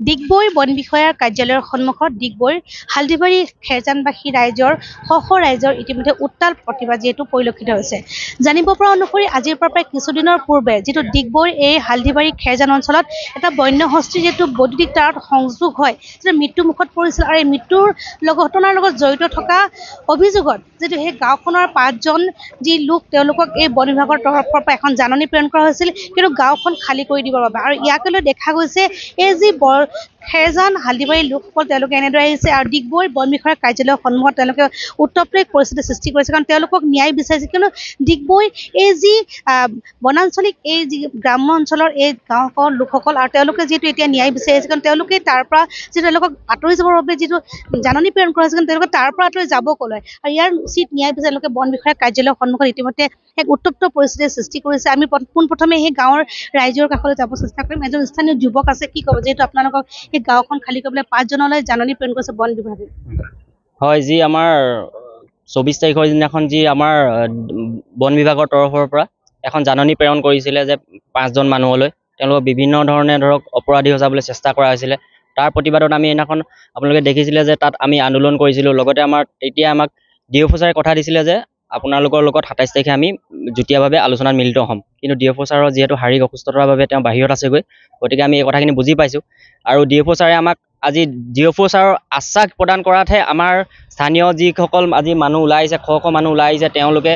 ডিগবৈ বন বিষয়াৰ কাৰ্যালয়ৰ সন্মুখত ডিগবৈৰ হালদিবাৰী খেৰজানবাসী ৰাইজৰ শ ৰাইজৰ ইতিমধ্যে উত্তাল প্ৰতিবাদ যিহেতু পৰিলক্ষিত হৈছে। জানিব পৰা অনুসৰি আজিৰ পৰা প্ৰায় কিছুদিনৰ পূৰ্বে যিটো ডিগবৈৰ এই হালদিবাৰী খেৰজান অঞ্চলত এটা বন্য হস্তি যিহেতু বৈদ্যুতিক তাঁৰত সংযোগ হয় যিটো মৃত্যু মুখত পৰিছিল আৰু এই মৃত্যুৰ লগ ঘটনাৰ লগত জড়িত থকা অভিযোগত যিটো সেই গাঁওখনৰ পাঁচজন যি লোক তেওঁলোকক এই বন বিভাগৰ তৰফৰ পৰা এখন জাননী প্ৰেৰণ কৰা হৈছিল কিন্তু গাঁওখন খালী কৰি দিবৰ বাবে। আৰু ইয়াকে লৈ দেখা গৈছে এই যি বৰ much. খেৰজান হালদিবাৰীৰ লোকসকল তেওঁলোকে এনেদৰে আহিছে আৰু ডিগবৈ বন বিষয়াৰ কাৰ্যালয়ৰ সন্মুখত তেওঁলোকে উত্তপ্ত এক পৰিস্থিতিৰ সৃষ্টি কৰিছে। কাৰণ তেওঁলোকক ন্যায় বিচাৰিছে। কিয়নো ডিগবৈ এই যি বনাঞ্চলিক এই যি গ্ৰাম্য অঞ্চলৰ এই গাঁওৰ লোকসকল আৰু তেওঁলোকে যিহেতু এতিয়া ন্যায় বিচাৰিছে কাৰণ তেওঁলোকে তাৰ পৰা যিটো তেওঁলোকক আঁতৰি যাবৰ বাবে যিটো জাননী প্ৰেৰণ কৰা হৈছে তেওঁলোকে তাৰ পৰা আঁতৰি যাব ক'লৈ। আৰু ইয়াৰ উচিত ন্যায় বিচাৰি তেওঁলোকে বন বিষয়াৰ কাৰ্যালয়ৰ সন্মুখত ইতিমধ্যে এক উত্তপ্ত পৰিস্থিতিৰ সৃষ্টি কৰিছে। আমি পোন পোনপ্ৰথমে সেই গাঁৱৰ ৰাইজৰ কাষলৈ যাব চেষ্টা কৰিম। এজন স্থানীয় যুৱক আছে কি ক'ব? যিহেতু আপোনালোকক এই গাঁওখন খালী কৰিবলৈ পাঁচজনলৈ জাননী প্ৰেৰণ কৰিছে বন বিভাগে। হয় যি আমাৰ চৌবিছ তাৰিখৰ দিনাখন যি আমাৰ বন বিভাগৰ তৰফৰ পৰা এখন জাননী প্ৰেৰণ কৰিছিলে যে পাঁচজন মানুহলৈ। তেওঁলোকক বিভিন্ন ধৰণে ধৰক অপৰাধী সজাবলৈ চেষ্টা কৰা হৈছিলে। তাৰ প্ৰতিবাদত আমি সেইদিনাখন আপোনালোকে দেখিছিলে যে তাত আমি আন্দোলন কৰিছিলোঁ। লগতে আমাৰ তেতিয়া আমাক ডি এফ ছাৰে কথা দিছিলে যে আপোনালোকৰ লগত সাতাইছ তাৰিখে আমি যুটীয়াভাৱে আলোচনাত মিলিত হ'ম। কিন্তু ডি এফ ছাৰৰ যিহেতু শাৰীৰিক অসুস্থতাৰ বাবে তেওঁ বাহিৰত আছেগৈ গতিকে আমি এই কথাখিনি বুজি পাইছোঁ। আৰু ডি এফ ছাৰে আমাক আজি ডি এফ ছাৰৰ আশ্বাস প্ৰদান কৰাতহে আমাৰ স্থানীয় যিসকল আজি মানুহ ওলাই আহিছে শ শ মানুহ ওলাই আহিছে তেওঁলোকে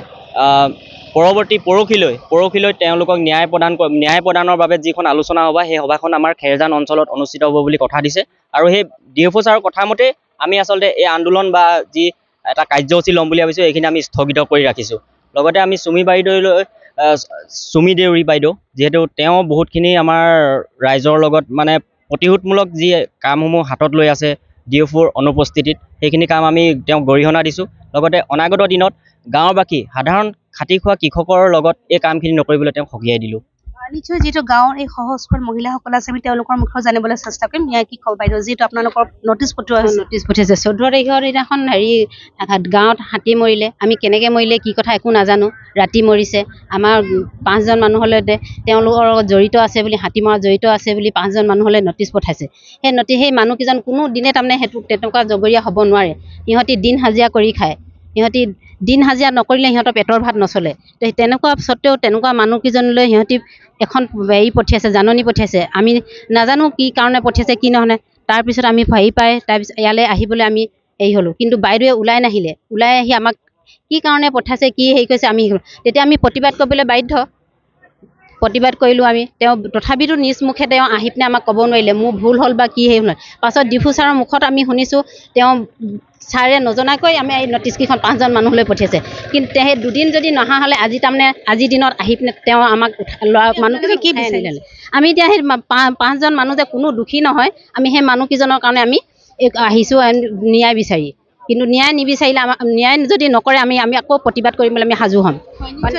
পৰৱৰ্তী পৰহিলৈ পৰহিলৈ তেওঁলোকক ন্যায় প্ৰদান ন্যায় প্ৰদানৰ বাবে যিখন আলোচনা সভা সেই সভাখন আমাৰ খেৰজান অঞ্চলত অনুষ্ঠিত হ'ব বুলি কথা দিছে। আৰু সেই ডি এফ ছাৰৰ কথামতে আমি আচলতে এই আন্দোলন বা যি এটা কাৰ্যসূচী ল'ম বুলি ভাবিছোঁ এইখিনি আমি স্থগিত কৰি ৰাখিছোঁ। লগতে আমি চুমি বাইদেউলৈ চুমি দেউৰী বাইদেউ যিহেতু তেওঁ বহুতখিনি আমাৰ ৰাইজৰ লগত মানে প্ৰতিশোধমূলক যি কামসমূহ হাতত লৈ আছে ডি এফৰ অনুপস্থিতিত সেইখিনি কাম আমি তেওঁক গৰিহণা দিছোঁ। লগতে অনাগত দিনত গাঁওবাসী সাধাৰণ খাটি খোৱা কৃষকৰ লগত এই কামখিনি নকৰিবলৈ তেওঁক সকীয়াই দিলোঁ। নিশ্চয় যিহেতু গাঁৱৰ এই সহজ সৰল মহিলাসকল আছে আমি তেওঁলোকৰ মুখত জানিবলৈ চেষ্টা কৰিম। ন্যায় কি ক'ব বাইদেউ? যিহেতু আপোনালোকৰ নটিচ পঠোৱা হৈছে নটিচ পঠিয়াইছে। চৈধ্য তাৰিখৰ দিনাখন হেৰি গাঁৱত হাতী মৰিলে। আমি কেনেকৈ মৰিলে কি কথা একো নাজানো। ৰাতি মৰিছে। আমাৰ পাঁচজন মানুহলৈ তেওঁলোকৰ লগত জড়িত আছে বুলি হাতী মৰা জড়িত আছে বুলি পাঁচজন মানুহলৈ নটিচ পঠাইছে। সেই নটি সেই মানুহকেইজন কোনো দিনে তাৰমানে সেইটো তেনেকুৱা জগৰীয়া হ'ব নোৱাৰে। সিহঁতি দিন হাজিৰা কৰি খায়। সিহঁতি দিন হাজিৰা নকৰিলে সিহঁতৰ পেটৰ ভাত নচলে। তেনেকুৱা স্বত্তেও তেনেকুৱা মানুহকেইজনলৈ সিহঁতি এখন হেৰি পঠিয়াইছে জাননী পঠিয়াইছে। আমি নাজানো কি কাৰণে পঠিয়াইছে কি নহনে তাৰপিছত আমি হেৰি পাই তাৰপিছত ইয়ালৈ আহিবলৈ আমি হেৰি হ'লোঁ। কিন্তু বাইদেৱে ওলাই নাহিলে। ওলাই আহি আমাক কি কাৰণে পঠাইছে কি হেৰি কৰিছে আমি তেতিয়া আমি প্ৰতিবাদ কৰিবলৈ বাধ্য। প্ৰতিবাদ কৰিলোঁ আমি। তেওঁ তথাপিতো নিজ মুখে তেওঁ আহি পিনে আমাক ক'ব নোৱাৰিলে মোৰ ভুল হ'ল বা কি হেৰি হ'ল পাছত ডিফু ছাৰৰ মুখত আমি শুনিছোঁ তেওঁ ছাৰে নজনাকৈ আমি এই নটিচকেইখন পাঁচজন মানুহলৈ পঠিয়াইছে। কিন্তু সেই দুদিন যদি নহা হ'লে আজি তাৰমানে আজিৰ দিনত আহি পিনে তেওঁ আমাক ল'ৰা মানুহকেইজন কি? আনিলে আমি এতিয়া সেই পাঁচজন মানুহ যে কোনো দুখী নহয় আমি সেই মানুহকেইজনৰ কাৰণে আমি আহিছোঁ ন্যায় বিচাৰি। কিন্তু ন্যায় নিবিচাৰিলে আমাক ন্যায় যদি নকৰে আমি আমি আকৌ প্ৰতিবাদ কৰিবলৈ আমি সাজু হ'ম।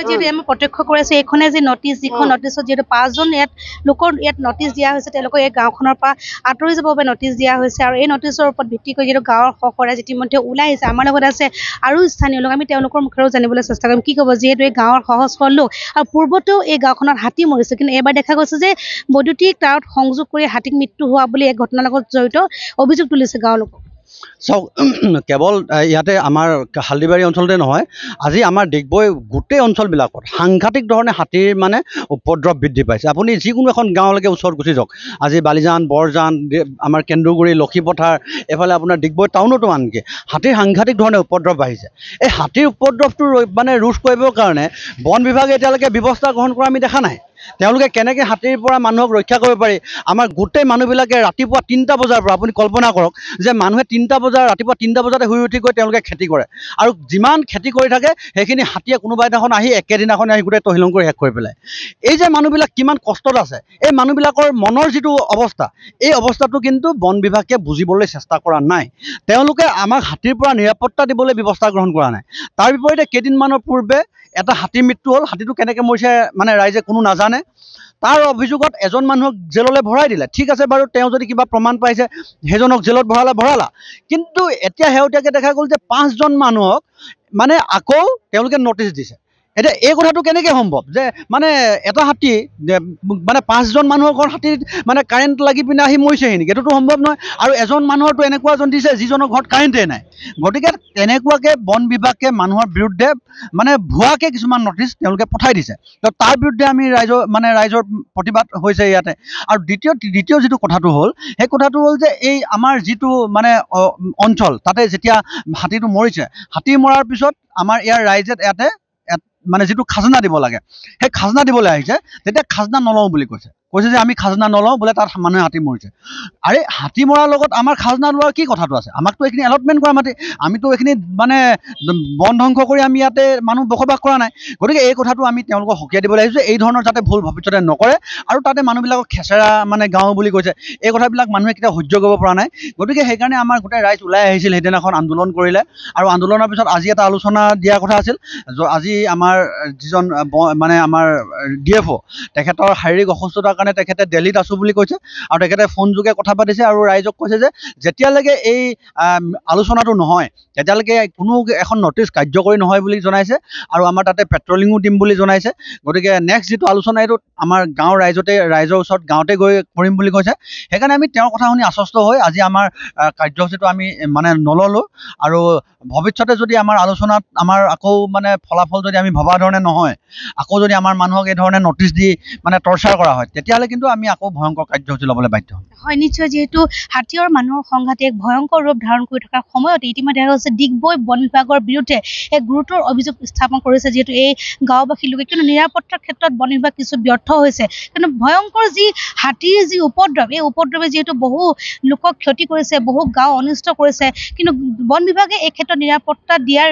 যিহেতু আমি প্ৰত্যক্ষ কৰি আছো এইখনে যি নটিচ যিখন নটিচত যিহেতু পাঁচজন ইয়াত লোকৰ ইয়াত নটিচ দিয়া হৈছে তেওঁলোকক এই গাঁওখনৰ পৰা আঁতৰি যাবৰ বাবে নটিচ দিয়া হৈছে আৰু এই নটিচৰ ওপৰত ভিত্তি কৰি যিহেতু গাঁৱৰ শশৰাইজ ইতিমধ্যে ওলাই আহিছে আমাৰ লগত আছে আৰু স্থানীয় লোক আমি তেওঁলোকৰ মুখেৰেও জানিবলৈ চেষ্টা কৰিম কি ক'ব যিহেতু এই গাঁৱৰ সহজ সৰল লোক। আৰু পূৰ্বতেও এই গাঁওখনত হাতী মৰিছে কিন্তু এইবাৰ দেখা গৈছে যে বৈদ্যুতিক তাৰত সংযোগ কৰি হাতীক মৃত্যু হোৱা বুলি এক ঘটনাৰ লগত জড়িত অভিযোগ তুলিছে গাঁৱৰ লোক চাওক কেৱল ইয়াতে আমাৰ হালদিবাৰী অঞ্চলতে নহয় আজি আমাৰ ডিগবৈ গোটেই অঞ্চলবিলাকত সাংঘাতিক ধৰণে হাতীৰ মানে উপদ্ৰৱ বৃদ্ধি পাইছে। আপুনি যিকোনো এখন গাঁৱলৈকে ওচৰত গুচি যাওক আজি বালিজান বৰজান আমাৰ কেন্দুগুৰি লক্ষীপথাৰ এইফালে আপোনাৰ ডিগবৈ টাউনতো আনকি হাতীৰ সাংঘাতিক ধৰণে উপদ্ৰৱ বাঢ়িছে। এই হাতীৰ উপদ্ৰৱটো মানে ৰোধ কৰিবৰ কাৰণে বন বিভাগে এতিয়ালৈকে ব্যৱস্থা গ্ৰহণ কৰা আমি দেখা নাই। তেওঁলোকে কেনেকৈ হাতীৰ পৰা মানুহক ৰক্ষা কৰিব পাৰি? আমাৰ গোটেই মানুহবিলাকে ৰাতিপুৱা তিনিটা বজাৰ পৰা আপুনি কল্পনা কৰক যে মানুহে তিনিটা বজাৰ ৰাতিপুৱা তিনিটা বজাতে শুই উঠি গৈ তেওঁলোকে খেতি কৰে। আৰু যিমান খেতি কৰি থাকে সেইখিনি হাতীয়ে কোনোবা এদিনাখন আহি একেদিনাখনে আহি গোটেই তহিলং কৰি শেষ কৰি পেলায়। এই যে মানুহবিলাক কিমান কষ্টত আছে এই মানুহবিলাকৰ মনৰ যিটো অৱস্থা এই অৱস্থাটো কিন্তু বন বিভাগে বুজিবলৈ চেষ্টা কৰা নাই। তেওঁলোকে আমাক হাতীৰ পৰা নিৰাপত্তা দিবলৈ ব্যৱস্থা গ্ৰহণ কৰা নাই। তাৰ বিপৰীতে কেইদিনমানৰ পূৰ্বে এটা হাতীৰ মৃত্যু হ'ল। হাতীটো কেনেকৈ মৰিছে মানে ৰাইজে কোনো নাজানে। তাৰ অভিযোগত এজন মানুহক জেললৈ ভৰাই দিলে। ঠিক আছে বাৰু তেওঁ যদি কিবা প্ৰমাণ পাইছে সেইজনক জেলত ভৰালে ভৰালা। কিন্তু এতিয়া শেহতীয়াকৈ দেখা গ'ল যে পাঁচজন মানুহক মানে আকৌ তেওঁলোকে নটিচ দিছে। এতিয়া এই কথাটো কেনেকৈ সম্ভৱ? যে মানে এটা হাতী মানে পাঁচজন মানুহৰ ঘৰত হাতীত মানে কাৰেণ্ট লাগি পিনে আহি মৰিছেহি নেকি? এইটোতো সম্ভৱ নহয়। আৰু এজন মানুহৰতো এনেকুৱা এজন দিছে যিজনৰ ঘৰত কাৰেণ্টেই নাই। গতিকে তেনেকুৱাকৈ বন বিভাগে মানুহৰ বিৰুদ্ধে মানে ভুৱাকৈ কিছুমান নটিচ তেওঁলোকে পঠাই দিছে। তো তাৰ বিৰুদ্ধে আমি ৰাইজৰ মানে ৰাইজৰ প্ৰতিবাদ হৈছে ইয়াতে। আৰু দ্বিতীয় দ্বিতীয় যিটো কথাটো হ'ল সেই কথাটো হ'ল যে এই আমাৰ যিটো মানে অঞ্চল তাতে যেতিয়া হাতীটো মৰিছে হাতী মৰাৰ পিছত আমাৰ ইয়াৰ ৰাইজে ইয়াত মানে যিটো খাজনা দিব লাগে সেই খাজনা দিবলৈ আহিছে তেতিয়া খাজনা নলওঁ বুলি কৈছে। কৈছে যে আমি খাজনা নলওঁ বোলে তাত মানুহে হাতী মৰিছে। আৰে হাতী মৰাৰ লগত আমাৰ খাজনা লোৱাৰ কি কথাটো আছে? আমাকতো এইখিনি এলটমেণ্ট কৰা মাটি। আমিতো এইখিনি মানে বন ধ্বংস কৰি আমি ইয়াতে মানুহ বসবাস কৰা নাই। গতিকে এই কথাটো আমি তেওঁলোকক সকীয়াই দিবলৈ আহিছোঁ এই ধৰণৰ যাতে ভুল ভৱিষ্যতে নকৰে আৰু তাতে মানুহবিলাকক খেচেৰা মানে গাঁও বুলি কৈছে। এই কথাবিলাক মানুহে কেতিয়াও সহ্য কৰিব পৰা নাই। গতিকে সেইকাৰণে আমাৰ গোটেই ৰাইজ ওলাই আহিছিল সেইদিনাখন আন্দোলন কৰিলে। আৰু আন্দোলনৰ পিছত আজি এটা আলোচনা দিয়াৰ কথা আছিল। আজি আমাৰ যিজন মানে আমাৰ ডি এফ অ' তেখেতৰ শাৰীৰিক অসুস্থতাৰ কাৰণে তেখেতে দিল্লীত আছোঁ বুলি কৈছে আৰু তেখেতে ফোন যোগে কথা পাতিছে আৰু ৰাইজক কৈছে যে যেতিয়ালৈকে এই আলোচনাটো নহয় তেতিয়ালৈকে কোনো এখন নটিচ কাৰ্যকৰী নহয় বুলি জনাইছে আৰু আমাৰ তাতে পেট্ৰলিঙো দিম বুলি জনাইছে। গতিকে নেক্সট যিটো আলোচনা এইটো আমাৰ গাঁৱৰ ৰাইজতে ৰাইজৰ ওচৰত গাঁৱতে গৈ কৰিম বুলি কৈছে। সেইকাৰণে আমি তেওঁৰ কথা শুনি আশ্বস্ত হৈ আজি আমাৰ কাৰ্যসূচীটো আমি মানে নল'লোঁ আৰু ভৱিষ্যতে যদি আমাৰ আলোচনাত আমাৰ আকৌ মানে ফলাফল যদি আমি ভবা ধৰণে নহয় আকৌ যদি আমাৰ মানুহক এই ধৰণে নটিচ দি মানে টৰ্চাৰ কৰা হয় তেতিয়াহ'লে কিন্তু আমি আকৌ ভয়ংকৰ কাৰ্যসূচী ল'বলৈ বাধ্য হ'ম। হয় নিশ্চয় যিহেতু হাতী আৰু মানুহৰ সংঘাতে এক ভয়ংকৰ ৰূপ ধাৰণ কৰি থকাৰ সময়তে ইতিমধ্যে দেখা গৈছে ডিগবৈ বন বিভাগৰ বিৰুদ্ধে এক গুৰুতৰ অভিযোগ স্থাপন কৰিছে যিহেতু এই গাঁওবাসীৰ লোকে কিন্তু নিৰাপত্তাৰ ক্ষেত্ৰত বন বিভাগ কিছু ব্যৰ্থ হৈছে। কিন্তু ভয়ংকৰ যি হাতীৰ যি উপদ্ৰৱ এই উপদ্ৰৱে যিহেতু বহু লোকক ক্ষতি কৰিছে বহু গাঁও অনিষ্ট কৰিছে কিন্তু বন বিভাগে এই ক্ষেত্ৰত নিৰাপত্তা দিয়াৰ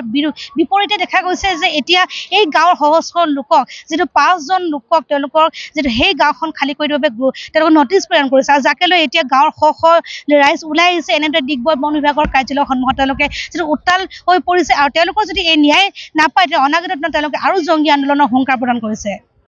বিপৰীতে দেখা গৈছে যে এতিয়া এই গাঁৱৰ সহজ সৰল লোকক যিটো পাঁচজন লোকক তেওঁলোকৰ যিটো সেই গাঁওখন খালী কৰি দিবৰ বাবে তেওঁলোকক নটিচ প্ৰেৰণ কৰিছে। আৰু যাকে লৈ এতিয়া গাঁৱৰ শ শ ৰাইজ ওলাই আহিছে এনেদৰে ডিগবৈ বন বিভাগৰ কাৰ্যালয়ৰ সন্মুখত তেওঁলোকে যিটো উত্তাল হৈ পৰিছে আৰু তেওঁলোকৰ যদি এই ন্যায় নাপায় তেতিয়া অনাগত দিনত তেওঁলোকে আৰু জংগী আন্দোলনৰ হুংকাৰ প্ৰদান কৰিছে।